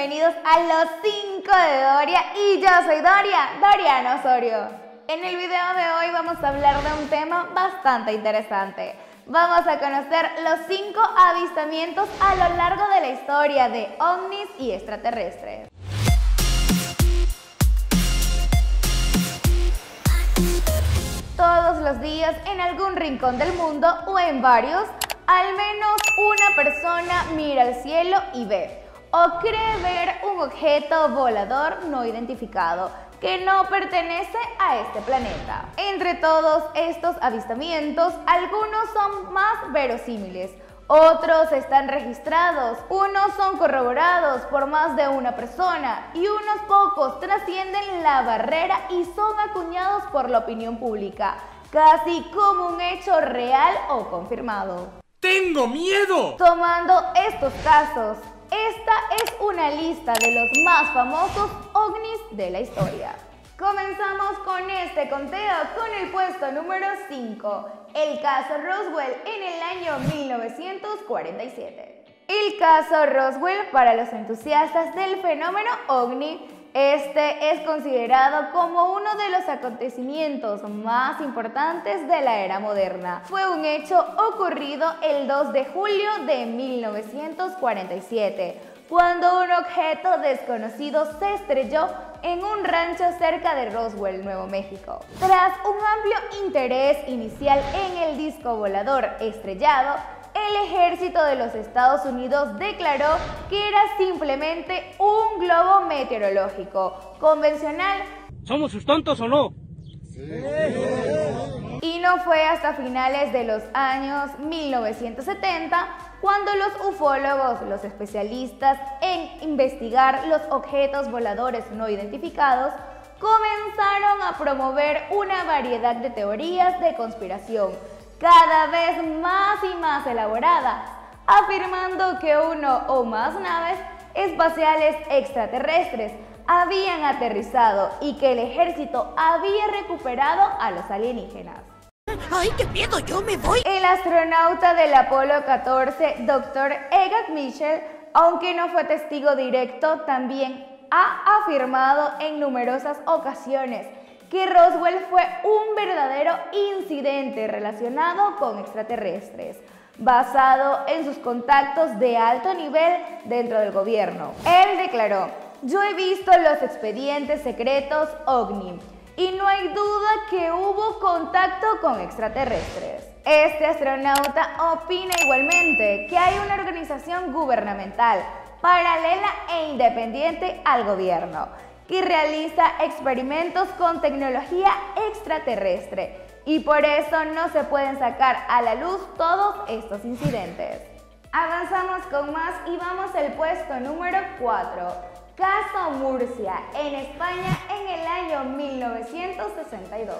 Bienvenidos a los 5 de Doria y yo soy Doria, Doriana Osorio. En el video de hoy vamos a hablar de un tema bastante interesante. Vamos a conocer los 5 avistamientos a lo largo de la historia de ovnis y extraterrestres. Días en algún rincón del mundo o en varios, al menos una persona mira al cielo y ve o cree ver un objeto volador no identificado que no pertenece a este planeta. Entre todos estos avistamientos, algunos son más verosímiles, otros están registrados, unos son corroborados por más de una persona y unos pocos trascienden la barrera y son acuñados por la opinión pública, casi como un hecho real o confirmado. ¡Tengo miedo! Tomando estos casos, esta es una lista de los más famosos ovnis de la historia. Comenzamos con este conteo con el puesto número 5, el caso Roswell en el año 1947. El caso Roswell para los entusiastas del fenómeno ovni este es considerado como uno de los acontecimientos más importantes de la era moderna. Fue un hecho ocurrido el 2 de julio de 1947, cuando un objeto desconocido se estrelló en un rancho cerca de Roswell, Nuevo México. Tras un amplio interés inicial en el disco volador estrellado, el ejército de los Estados Unidos declaró que era simplemente un globo meteorológico convencional. ¿Somos sus tontos o no? Y no fue hasta finales de los años 1970 cuando los ufólogos, los especialistas en investigar los objetos voladores no identificados, comenzaron a promover una variedad de teorías de conspiración cada vez más y más elaboradas, afirmando que uno o más naves espaciales extraterrestres habían aterrizado y que el ejército había recuperado a los alienígenas. ¡Ay, qué miedo! ¡Yo me voy! El astronauta del Apolo 14, Dr. Egat Mitchell, aunque no fue testigo directo, también ha afirmado en numerosas ocasiones que Roswell fue un verdadero incidente relacionado con extraterrestres, basado en sus contactos de alto nivel dentro del gobierno. Él declaró, yo he visto los expedientes secretos OVNI y no hay duda que hubo contacto con extraterrestres. Este astronauta opina igualmente que hay una organización gubernamental paralela e independiente al gobierno que realiza experimentos con tecnología extraterrestre y por eso no se pueden sacar a la luz todos estos incidentes. Avanzamos con más y vamos al puesto número 4. Caso Murcia, en España en el año 1962.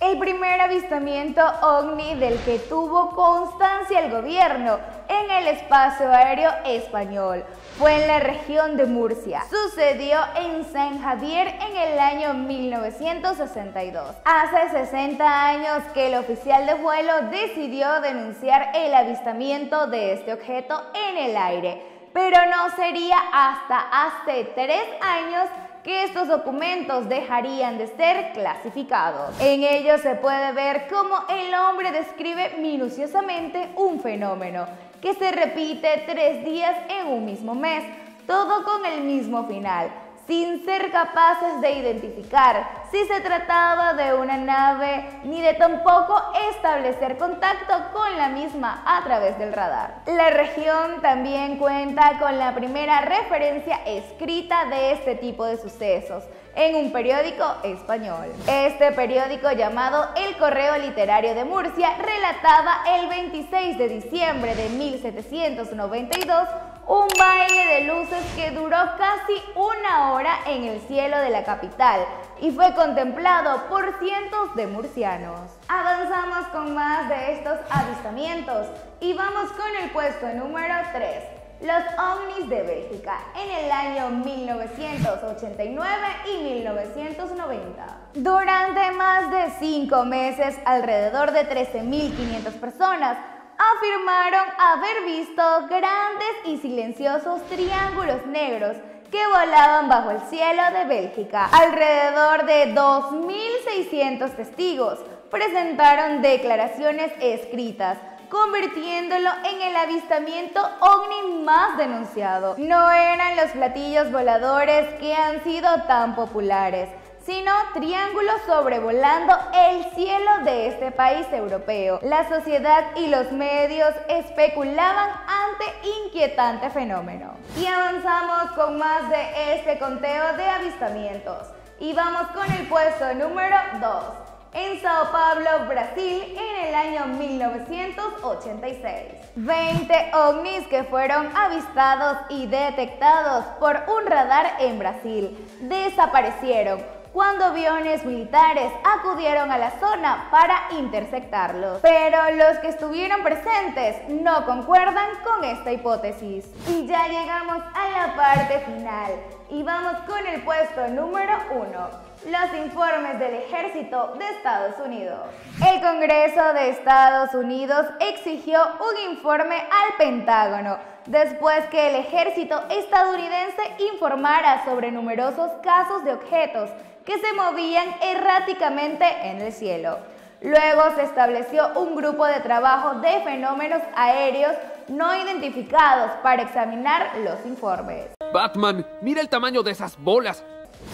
El primer avistamiento ovni del que tuvo constancia el gobierno en el espacio aéreo español fue en la región de Murcia. Sucedió en San Javier en el año 1962. Hace 60 años que el oficial de vuelo decidió denunciar el avistamiento de este objeto en el aire, pero no sería hasta hace tres años que estos documentos dejarían de ser clasificados. En ellos se puede ver cómo el hombre describe minuciosamente un fenómeno que se repite tres días en un mismo mes, todo con el mismo final sin ser capaces de identificar si se trataba de una nave ni de tampoco establecer contacto con la misma a través del radar. La región también cuenta con la primera referencia escrita de este tipo de sucesos en un periódico español. Este periódico llamado El Correo Literario de Murcia relataba el 26 de diciembre de 1792 un baile de luces que duró casi una hora en el cielo de la capital y fue contemplado por cientos de murcianos. Avanzamos con más de estos avistamientos y vamos con el puesto número 3. los ovnis de Bélgica en el año 1989 y 1990. Durante más de cinco meses, alrededor de 13.500 personas afirmaron haber visto grandes y silenciosos triángulos negros que volaban bajo el cielo de Bélgica. Alrededor de 2.600 testigos presentaron declaraciones escritas convirtiéndolo en el avistamiento ovni más denunciado. No eran los platillos voladores que han sido tan populares, sino triángulos sobrevolando el cielo de este país europeo. La sociedad y los medios especulaban ante inquietante fenómeno. Y avanzamos con más de este conteo de avistamientos. Y vamos con el puesto número 2 en Sao Paulo, Brasil, en el año 1986. 20 ovnis que fueron avistados y detectados por un radar en Brasil desaparecieron cuando aviones militares acudieron a la zona para interceptarlos. Pero los que estuvieron presentes no concuerdan con esta hipótesis. Y ya llegamos a la parte final y vamos con el puesto número 1 los informes del ejército de Estados Unidos. El Congreso de Estados Unidos exigió un informe al Pentágono después que el ejército estadounidense informara sobre numerosos casos de objetos que se movían erráticamente en el cielo. Luego se estableció un grupo de trabajo de fenómenos aéreos no identificados para examinar los informes. Batman, mira el tamaño de esas bolas.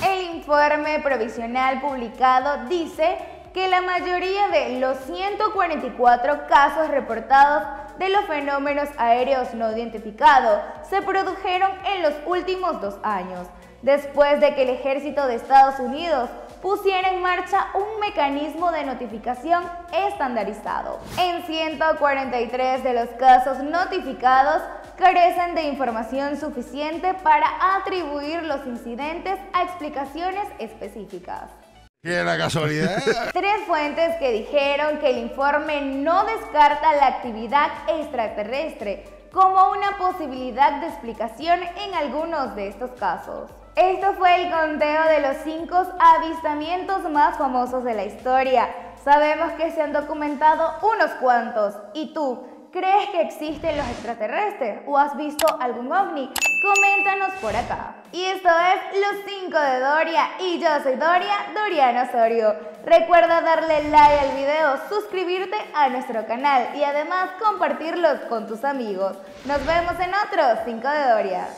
El informe provisional publicado dice que la mayoría de los 144 casos reportados de los fenómenos aéreos no identificados se produjeron en los últimos dos años, después de que el ejército de Estados Unidos pusiera en marcha un mecanismo de notificación estandarizado. En 143 de los casos notificados, carecen de información suficiente para atribuir los incidentes a explicaciones específicas. ¿Qué la casualidad? Tres fuentes que dijeron que el informe no descarta la actividad extraterrestre como una posibilidad de explicación en algunos de estos casos. Esto fue el conteo de los cinco avistamientos más famosos de la historia. Sabemos que se han documentado unos cuantos. ¿Y tú? ¿Crees que existen los extraterrestres o has visto algún ovni? Coméntanos por acá. Y esto es Los 5 de Doria y yo soy Doria, Doriana Osorio. Recuerda darle like al video, suscribirte a nuestro canal y además compartirlos con tus amigos. Nos vemos en otro 5 de Doria.